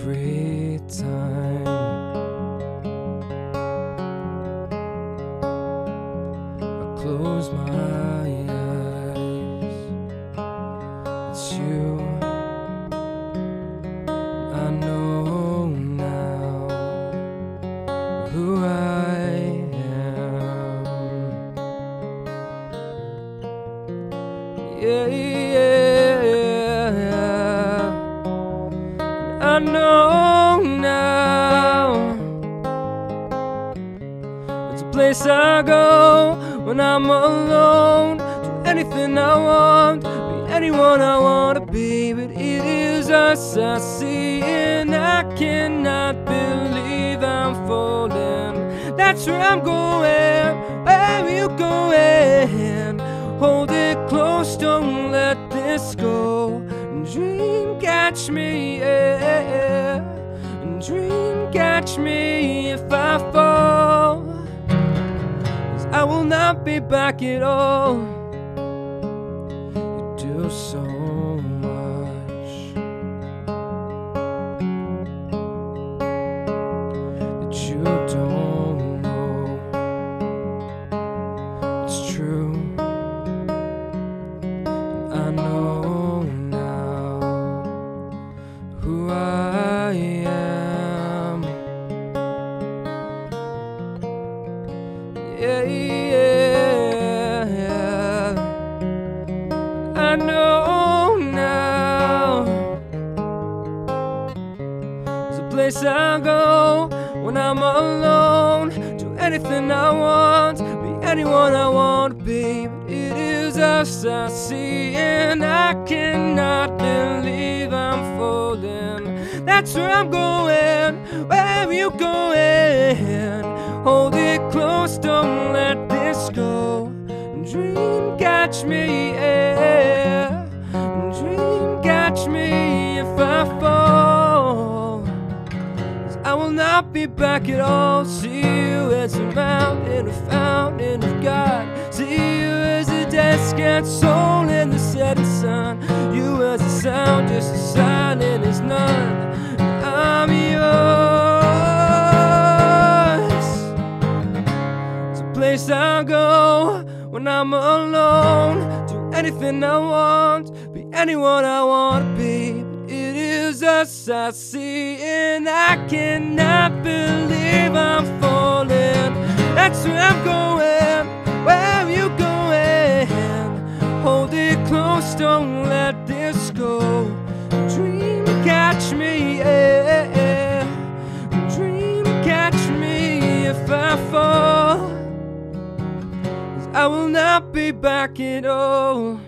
every time. I close my eyes, it's you. I know now who I am. Yeah, place I go when I'm alone. Do anything I want, be anyone I wanna be. But it is us I see, and I cannot believe I'm falling. That's where I'm going. Where you going? Hold it close, don't let this go. Dream catch me, yeah. Dream catch me if I fall. I will not be back at all. You do so Yeah. I know now. There's a place I go when I'm alone. Do anything I want, be anyone I want to be. But it is us I see, and I cannot believe I'm falling. That's where I'm going. Where are you going? Hold it catch me, yeah. Dream catch me if I fall. 'Cause I will not be back at all. See you as a mountain, a fountain of God. See you as a descant soul in the setting sun. You as a sound, just as silent when I'm alone. Do anything I want, be anyone I want to be. But it is us I see, and I cannot believe I'm falling. That's where I'm going. Where are you going? Hold it close, don't let this go. Dream catch me, yeah. Dream catch me if I fall. I will not be back at all.